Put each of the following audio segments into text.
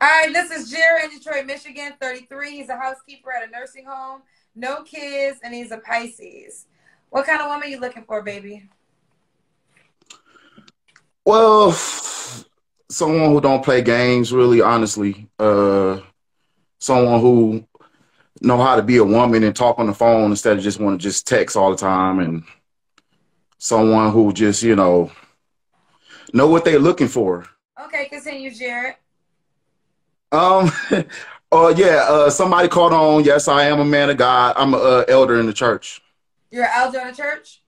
All right, this is Jerry in Detroit, Michigan, 33. He's a housekeeper at a nursing home, no kids, and he's a Pisces. What kind of woman are you looking for, baby? Well, someone who don't play games, really, honestly. Uh, someone who know how to be a woman and talk on the phone instead of just want to just text all the time, and someone who just you know know what they're looking for. Okay, continue, Jared. Um, uh, yeah, uh, somebody called on. Yes, I am a man of God. I'm an uh, elder in the church. You're an elder in the church?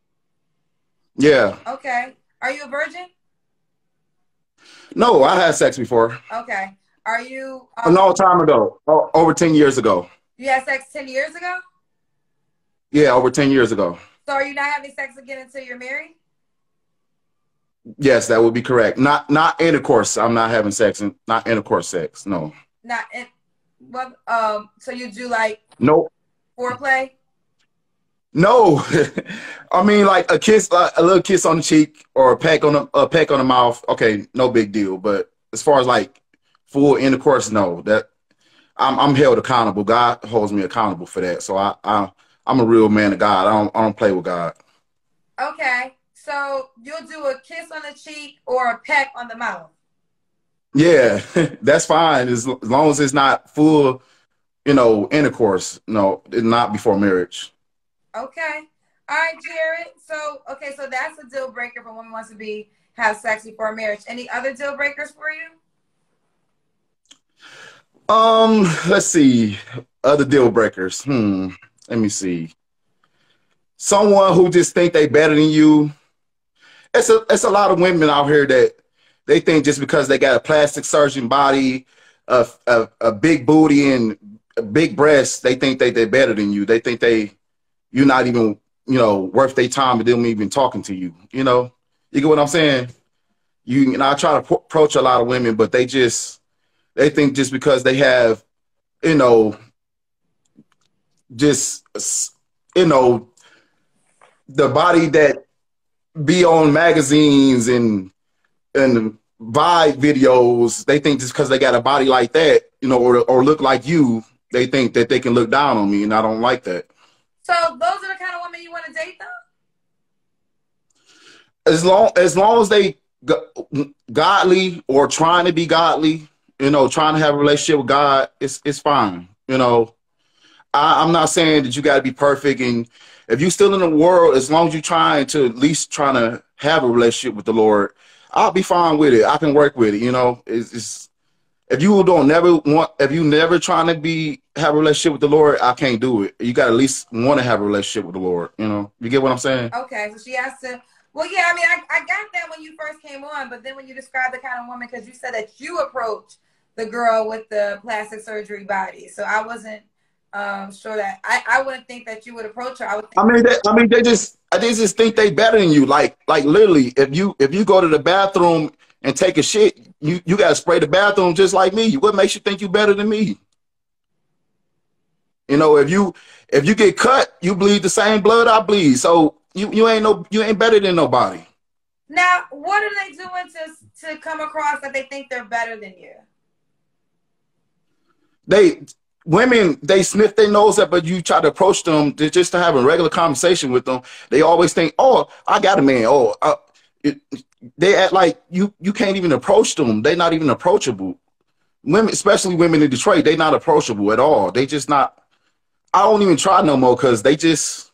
Yeah. Okay. Are you a virgin? No, I had sex before. Okay. Are you? Um, a long time ago. over 10 years ago. You had sex 10 years ago? Yeah, over 10 years ago. So are you not having sex again until you're married? Yes, that would be correct. Not not intercourse. I'm not having sex and not intercourse sex. No. Not in well um so you do like Nope. Foreplay? No. I mean like a kiss uh, a little kiss on the cheek or a peck on the a peck on the mouth. Okay, no big deal, but as far as like full intercourse no. That I'm I'm held accountable. God holds me accountable for that. So I I I'm a real man of God. I don't I don't play with God. Okay. So you'll do a kiss on the cheek or a peck on the mouth. Yeah, that's fine as, long as it's not full, you know, intercourse. No, not before marriage. Okay. All right, Jared. So okay, so that's a deal breaker for woman wants to be have sex before marriage. Any other deal breakers for you? Um, let's see. Other deal breakers. Hmm. Let me see. Someone who just think they better than you it's a it's a lot of women out here that they think just because they got a plastic surgeon body, a a, a big booty and big breasts, they think they they're better than you. They think they you're not even you know worth their time and them even talking to you. You know, you get what I'm saying? You, you know, I try to approach a lot of women, but they just they think just because they have you know just you know the body that be on magazines and and vibe videos, they think just because they got a body like that, you know, or or look like you, they think that they can look down on me, and I don't like that. So those are the kind of women you want to date, though. As long as long as they godly or trying to be godly, you know, trying to have a relationship with God, it's it's fine. You know, I, I'm not saying that you got to be perfect and if you're still in the world, as long as you're trying to at least trying to have a relationship with the Lord, I'll be fine with it. I can work with it. You know, it's, it's if you don't never want, if you never trying to be have a relationship with the Lord, I can't do it. You got to at least want to have a relationship with the Lord. You know, you get what I'm saying? Okay, so she has to. Well, yeah, I mean, I, I got that when you first came on, but then when you described the kind of woman, because you said that you approach the girl with the plastic surgery body, so I wasn't um, sure that I, I wouldn't think that you would approach her. I would. I mean, they, I mean, they just they just think they better than you. Like like literally, if you if you go to the bathroom and take a shit, you you gotta spray the bathroom just like me. What makes you think you better than me? You know, if you if you get cut, you bleed the same blood I bleed. So you you ain't no you ain't better than nobody. Now, what are they doing to to come across that they think they're better than you? They women they sniff their nose up, but you try to approach them to, just to have a regular conversation with them. They always think, "Oh, I got a man." Oh, uh, it, they act like you you can't even approach them. They're not even approachable. Women, especially women in Detroit, they're not approachable at all. They just not. I don't even try no more because they just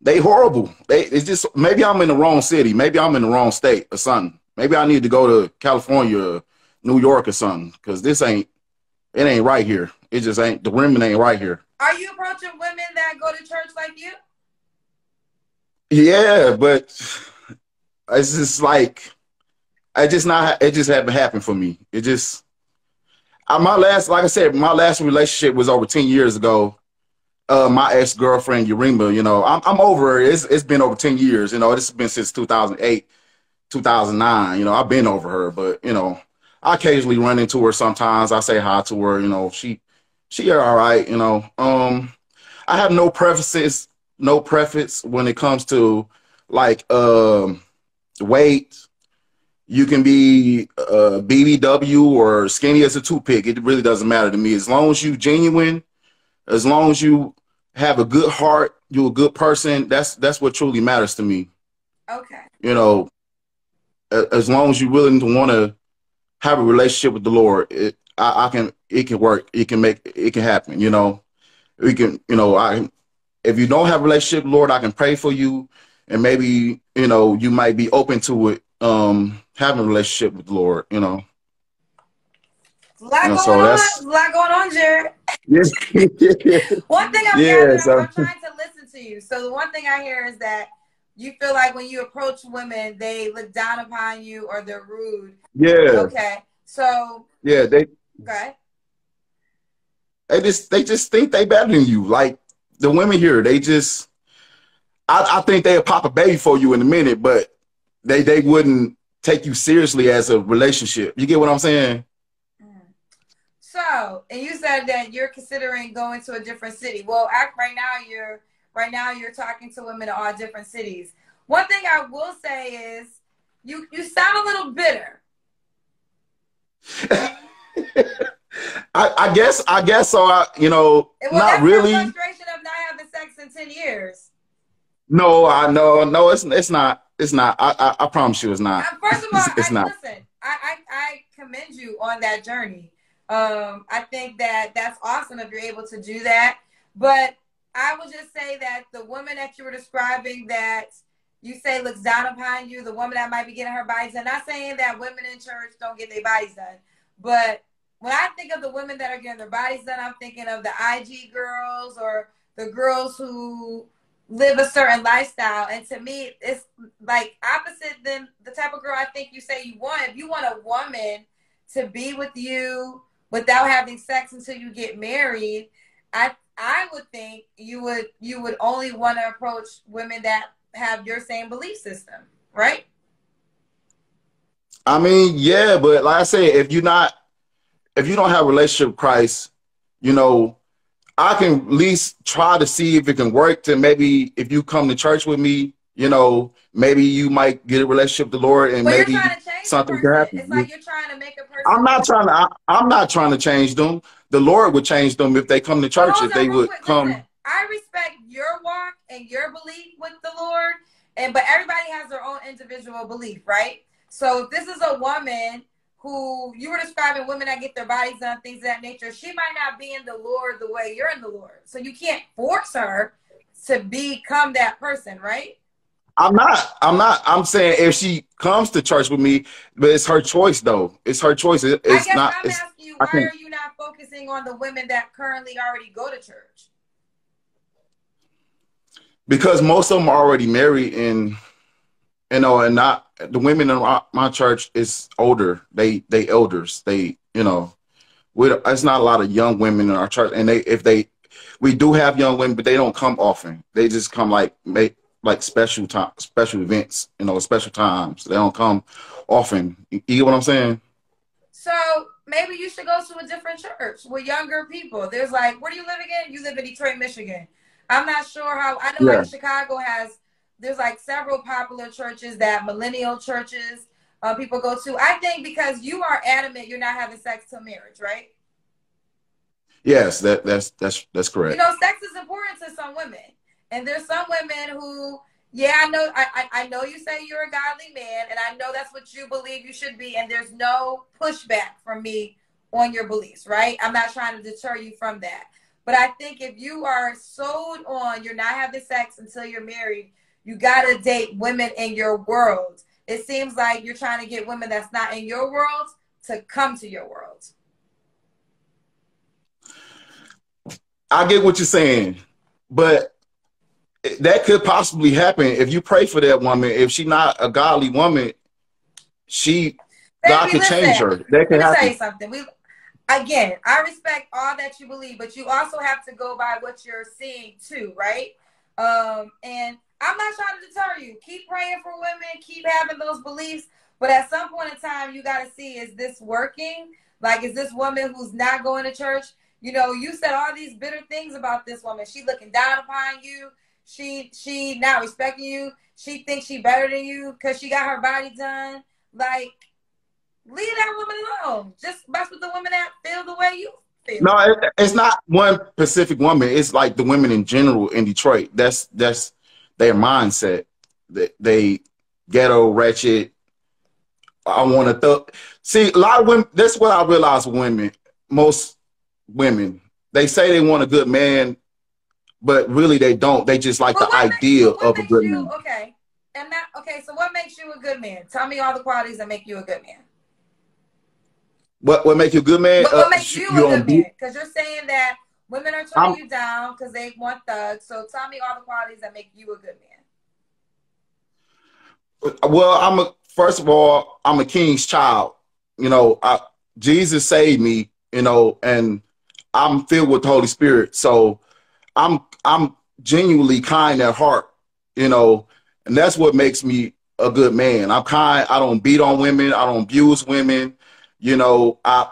they horrible. They it's just maybe I'm in the wrong city. Maybe I'm in the wrong state or something. Maybe I need to go to California, or New York or something because this ain't it ain't right here. It just ain't the women ain't right here. Are you approaching women that go to church like you? Yeah, but it's just like I just not it just haven't happened for me. It just I, my last like I said, my last relationship was over ten years ago. Uh, my ex girlfriend Yurima, you know, I'm I'm over It's it's been over ten years. You know, this has been since 2008, 2009. You know, I've been over her, but you know, I occasionally run into her sometimes. I say hi to her, you know, she she all right, you know. Um I have no preferences, no preference when it comes to like um weight, you can be uh, BBW or skinny as a toothpick. It really doesn't matter to me. As long as you genuine, as long as you have a good heart, you're a good person. That's that's what truly matters to me. Okay. You know, as long as you're willing to want to have a relationship with the Lord, it, I, I, can it can work. It can make it can happen. You know, we can. You know, I if you don't have a relationship, Lord, I can pray for you, and maybe you know you might be open to it. Um, having a relationship with the Lord. You know. A lot, you know, going so on, a lot going on, Jared. Yes. one thing I'm, yeah, so. I'm trying to listen to you. So the one thing I hear is that you feel like when you approach women, they look down upon you or they're rude. Yeah. Okay. So. Yeah, they. Okay. They just they just think they better than you. Like the women here, they just. I, I think they'll pop a baby for you in a minute, but they they wouldn't take you seriously as a relationship. You get what I'm saying? Mm. So, and you said that you're considering going to a different city. Well, act right now you're Right now, you're talking to women in all different cities. One thing I will say is you you sound a little bitter. I, I, guess I guess so. I, you know, well, not really. Frustration of not having sex in ten years. No, I know, no, it's it's not. It's not. I I, I promise you, it's not. First of all, it's, I, not. Listen, I, I I commend you on that journey. Um, I think that that's awesome if you're able to do that. But I would just say that the woman that you were describing that you say looks down upon you, the woman that might be getting her bodies done. Not saying that women in church don't get their bodies done, but when I think of the women that are getting their bodies done, I'm thinking of the IG girls or the girls who live a certain lifestyle. And to me, it's like opposite than the type of girl I think you say you want. If you want a woman to be with you without having sex until you get married, I I would think you would you would only want to approach women that have your same belief system, right? I mean, yeah, but like I said, if you're not if you don't have a relationship with Christ, you know, I can at least try to see if it can work to maybe if you come to church with me, you know, maybe you might get a relationship with the Lord and maybe something can happen. It's like you're trying to make a person. I'm not trying to. I, am not trying to change them. The Lord would change them if they come to church. If they would quick, come. Listen, I respect your walk and your belief with the Lord, and but everybody has their own individual belief, right? So if this is a woman who you were describing women that get their bodies done, things of that nature, she might not be in the Lord the way you're in the Lord. So you can't force her to become that person, right? I'm not. I'm not. I'm saying if she comes to church with me, but it's her choice though. It's her choice. It, it's I guess not. I'm asking you, why are you focusing on the women that currently already go to church? Because most of them are already married, and you know, and not the women in my, my church is older. They they elders. They you know, we it's not a lot of young women in our church, and they if they we do have young women, but they don't come often. They just come like make like special time, special events, you know, special times. They don't come often. You get what I'm saying? So maybe you should go to a different church with younger people. There's like, where do you live again? You live in Detroit, Michigan. I'm not sure how. I know yeah. like Chicago has. There's like several popular churches that millennial churches uh, people go to. I think because you are adamant you're not having sex till marriage, right? Yes, that that's that's that's correct. You know, sex is important to some women. And there's some women who, yeah, I know, I, I, know you say you're a godly man, and I know that's what you believe you should be, and there's no pushback from me on your beliefs, right? I'm not trying to deter you from that. But I think if you are sold on you're not having sex until you're married, you got to date women in your world. It seems like you're trying to get women that's not in your world to come to your world. I get what you're saying, but that could possibly happen if you pray for that woman. If she's not a godly woman, she Baby, God can listen, change her. That can me tell you something. We again, I respect all that you believe, but you also have to go by what you're seeing too, right? Um, and I'm not trying to deter you. Keep praying for women, keep having those beliefs, but at some point in time, you got to see is this working? Like, is this woman who's not going to church? You know, you said all these bitter things about this woman. She looking down upon you she she not respecting you. She thinks she better than you because she got her body done. Like leave that woman alone. Just mess with the women that feel the way you feel. No, it, it's not one specific woman. It's like the women in general in Detroit. That's that's their mindset. They, they ghetto, wretched. I want to th- see a lot of women. That's what I realize. Women, most women, they say they want a good man, but really they don't. They just like the makes- idea what of a good you, man. Okay. And that okay, so what makes you a good man? Tell me all the qualities that make you a good man. What what make you a good man? But what Uh, makes you you a good be- man? Because you're saying that women are turning I'm- you down because they want thugs. So tell me all the qualities that make you a good man. Well, I'm a first of all, I'm a king's child. You know, I, Jesus saved me. You know, and I'm filled with the Holy Spirit. So I'm I'm genuinely kind at heart. You know, and that's what makes me a good man. I'm kind. I don't beat on women. I don't abuse women. You know, I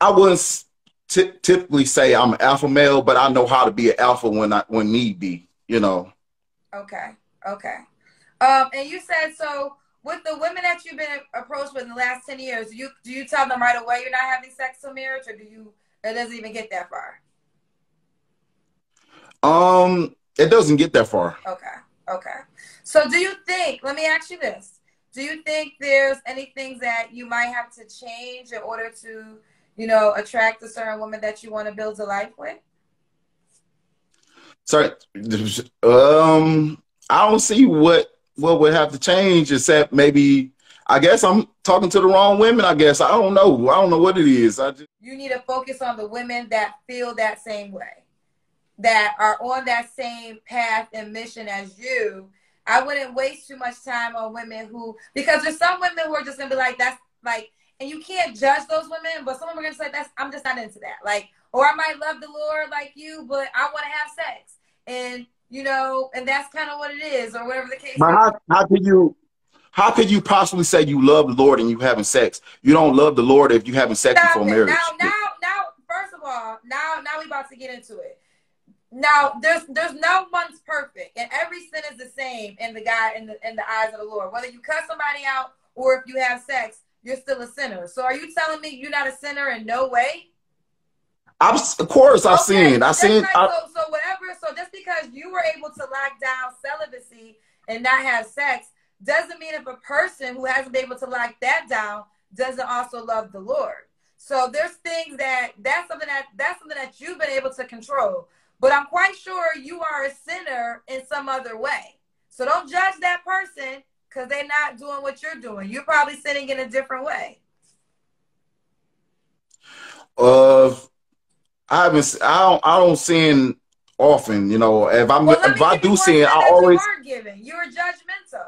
I wouldn't ty- typically say I'm an alpha male, but I know how to be an alpha when I when need be. You know. Okay. Okay. Um, and you said so with the women that you've been approached with in the last ten years, do you do you tell them right away you're not having sex till marriage, or do you it doesn't even get that far? Um, it doesn't get that far. Okay. Okay. So do you think, let me ask you this. Do you think there's any things that you might have to change in order to, you know, attract a certain woman that you want to build a life with? Sorry. Um, I don't see what what would have to change except maybe I guess I'm talking to the wrong women. I guess I don't know. I don't know what it is. I just You need to focus on the women that feel that same way, that are on that same path and mission as you. I wouldn't waste too much time on women who, because there's some women who are just gonna be like, that's like, and you can't judge those women, but some of them are gonna say, that's, I'm just not into that. Like, or I might love the Lord like you, but I want to have sex. And, you know, and that's kind of what it is, or whatever the case how how could you how could you possibly say you love the Lord and you having sex? You don't love the Lord if you having sex Stop before it. marriage. Now, now, now, first of all, now, now we about to get into it. Now, there's there's no one's perfect, and every sin is the same in the guy in the in the eyes of the Lord. Whether you cut somebody out or if you have sex, you're still a sinner. So, are you telling me you're not a sinner in no way? I'm of course I've Okay, seen. I just seen. like- I, so, so whatever. So just because you were able to lock down celibacy and not have sex doesn't mean if a person who hasn't been able to lock that down doesn't also love the Lord. So there's things that that's something that that's something that you've been able to control. But I'm quite sure you are a sinner in some other way. So don't judge that person because they're not doing what you're doing. You're probably sinning in a different way. uh, I haven't. I don't. I don't sin often. You know, if I'm Well, if I do sin, I always. weren't given. You're judgmental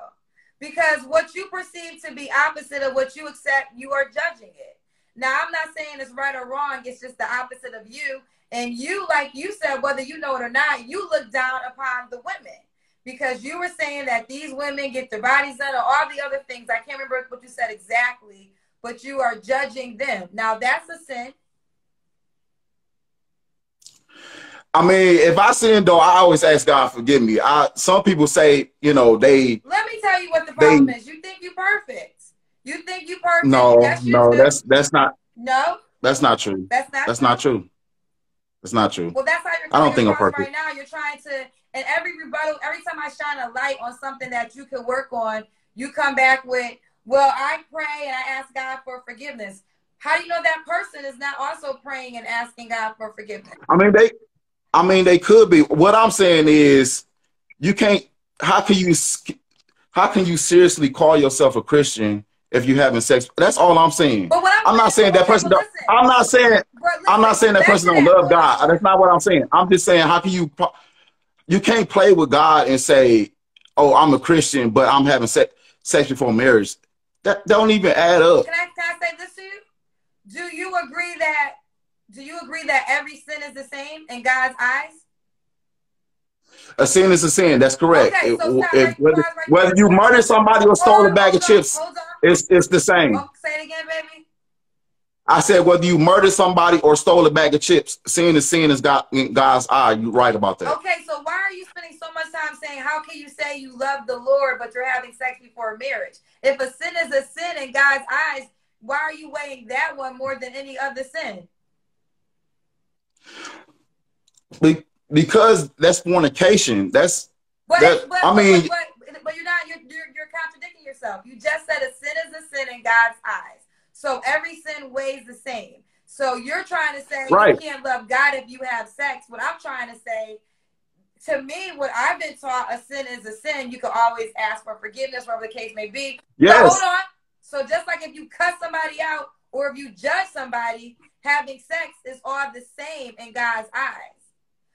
because what you perceive to be opposite of what you accept, you are judging it. Now, I'm not saying it's right or wrong. It's just the opposite of you. And you, like you said, whether you know it or not, you look down upon the women because you were saying that these women get their bodies done or all the other things. I can't remember what you said exactly, but you are judging them. Now, that's a sin. I mean, if I sin though, I always ask God forgive me. I some people say, you know, they Let me tell you what the They- problem is. You think you're perfect. You think you perfect. no, no, do. that's that's not no, that's not true. that's not. That's true. not true. That's not true. Well, that's how you're. I don't think I'm perfect. Right now, you're trying to, and every rebuttal, every time I shine a light on something that you could work on, you come back with, "Well, I pray and I ask God for forgiveness." How do you know that person is not also praying and asking God for forgiveness? I mean, they, I mean, they could be. What I'm saying is, you can't. How can you? How can you seriously call yourself a Christian if you're having sex? That's all I'm saying. But what I'm, I'm not saying that person. Don't, listen, I'm not saying. but I'm not saying that person don't love. God. That's not what I'm saying. I'm just saying, how can you? You can't play with God and say, "Oh, I'm a Christian, but I'm having sex sex before marriage." That don't even add up. Can I, can I say this to you? Do you agree that? Do you agree that every sin is the same in God's eyes? A sin is a sin. That's correct. Okay, so if- right- whether, right whether you murder somebody or stole a Hold bag on, of chips, Hold on. It's it's the same. Oh, say it again, baby. I said whether you murdered somebody or stole a bag of chips, sin is sin is God in God's eye. You're right about that. Okay, so why are you spending so much time saying how can you say you love the Lord but you're having sex before marriage? If a sin is a sin in God's eyes, why are you weighing that one more than any other sin? because that's fornication. That's but, that, but, I mean, but, but, you're not you're, you're you're contradicting yourself. You just said a sin is a sin in God's eyes. So every sin weighs the same. So you're trying to say right. you can't love God if you have sex. What I'm trying to say, to me, what I've been taught, a sin is a sin. You can always ask for forgiveness, whatever the case may be. Yes. But hold on. So just like if you cut somebody out or if you judge somebody, having sex is all the same in God's eyes.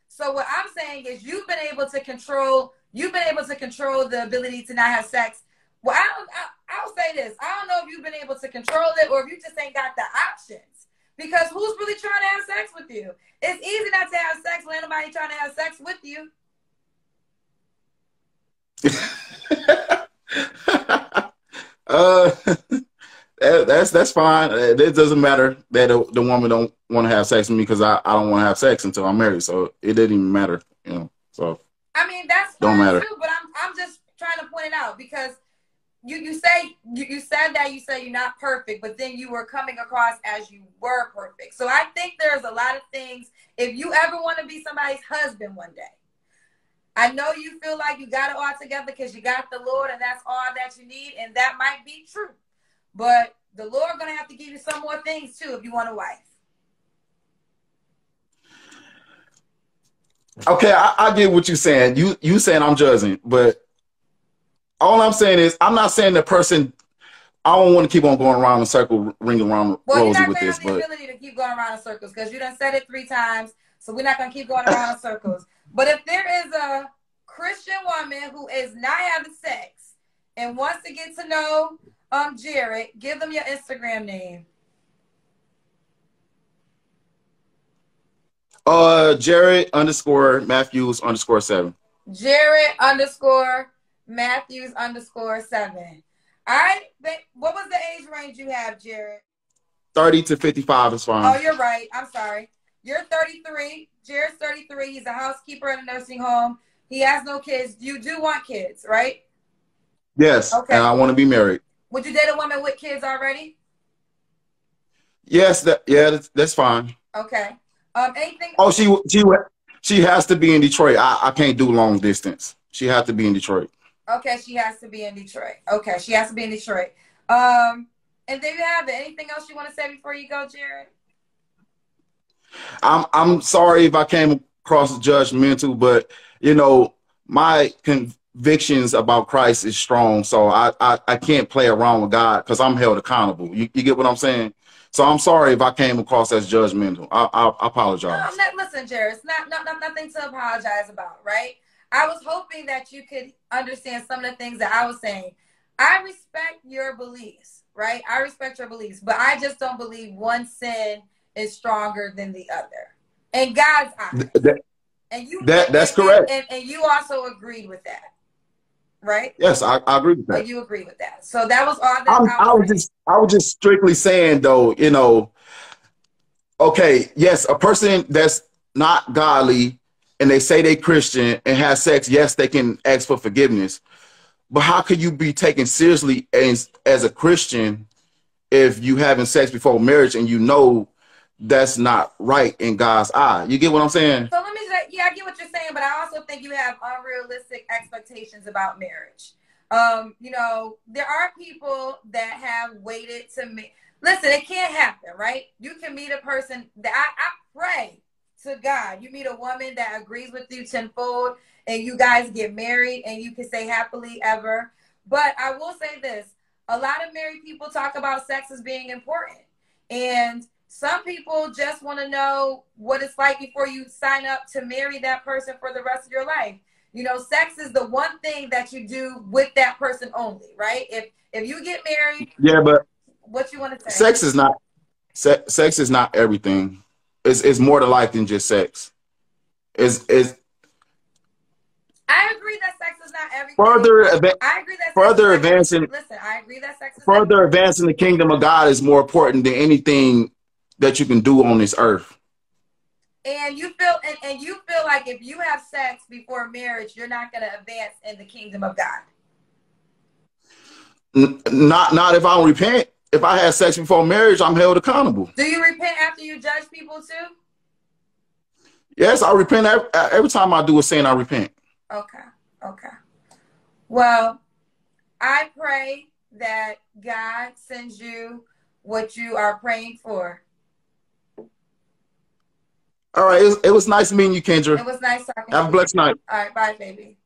So what I'm saying is you've been able to control, you've been able to control the ability to not have sex. Well, I, I, I'll say this. I don't know if you've been able to control it or if you just ain't got the options. Because who's really trying to have sex with you? It's easy not to have sex when anybody trying to have sex with you. uh that, that's that's fine. It doesn't matter that the, woman don't want to have sex with me because I, I don't want to have sex until I'm married. So it didn't even matter, you know. So don't matter. Too, but I'm I'm just trying to point it out because you you say you, you said that you say you're not perfect, but then you were coming across as you were perfect. So I think there's a lot of things. If you ever want to be somebody's husband one day, I know you feel like you got it all together because you got the Lord and that's all that you need, and that might be true. But the Lord gonna have to give you some more things too if you want a wife. Okay, I, I get what you're saying. You you saying I'm judging, but all I'm saying is I'm not saying the person. I don't want to keep on going around in circle, ringing around well, rosy with this. But you're not going to have the ability to keep going around in circles because you done said it three times, so we're not going to keep going around in circles. But if there is a Christian woman who is not having sex and wants to get to know um, Jared, give them your Instagram name. Uh, Jared underscore Matthews underscore seven. Jared underscore Matthews underscore seven. All right. What was the age range you have, Jared? 30 to 55 is fine. Oh, you're right. I'm sorry. You're 33. Jared's 33. He's a housekeeper in a nursing home. He has no kids. You do want kids, right? Yes. Okay. And I want to be married. Would you date a woman with kids already? Yes, that yeah, that's, that's fine. Okay. Um, anything? Oh, she she she has to be in Detroit. I, I can't do long distance. She has to be in Detroit. Okay, she has to be in Detroit. Okay, she has to be in Detroit. Um, and there you have it. Anything else you want to say before you go, Jared? I'm I'm sorry if I came across judgmental, but you know my convictions about Christ is strong. So I, I, I can't play around with God because I'm held accountable. You, you get what I'm saying? So I'm sorry if I came across as judgmental. I, I, I apologize. No, listen, Jared, it's not, not, not nothing to apologize about, right? I was hoping that you could understand some of the things that I was saying. I respect your beliefs, right? I respect your beliefs, but I just don't believe one sin is stronger than the other. In God's eyes. That, and you that, that's and, correct. And, and you also agreed with that right? Yes, I, I agree with that. But you agree with that. So that was all that I, was, I was just I was just strictly saying though, you know, okay, yes, a person that's not godly and they say they Christian and have sex, yes, they can ask for forgiveness. But how could you be taken seriously as as a Christian if you having sex before marriage and you know that's not right in God's eye? You get what I'm saying? So let me yeah, I get what you're saying, but I also think you have unrealistic expectations about marriage. Um, you know, there are people that have waited to meet. Listen, it can't happen, right? You can meet a person that I, I pray to God. You meet a woman that agrees with you tenfold, and you guys get married, and you can say happily ever. But I will say this: a lot of married people talk about sex as being important, and some people just want to know what it's like before you sign up to marry that person for the rest of your life. You know, sex is the one thing that you do with that person only, right? If if you get married, yeah, but what you want to say? Sex is not se- sex is not everything. It's it's more to life than just sex. Is is I agree that sex is not everything. Further, I agree that further advancing. Listen, I agree that sex is further advancing the kingdom of God is more important than anything that you can do on this earth. And you feel and, and you feel like if you have sex before marriage, you're not going to advance in the kingdom of God. N- not not if I don't repent. if I had sex before marriage, I'm held accountable. Do you repent after you judge people too? Yes, I repent every, every time I do a sin. I repent. Okay. Okay. Well, I pray that God sends you what you are praying for. All right. It was, it was nice meeting you, Kendra. It was nice talking Have a blessed night. All right. Bye, baby.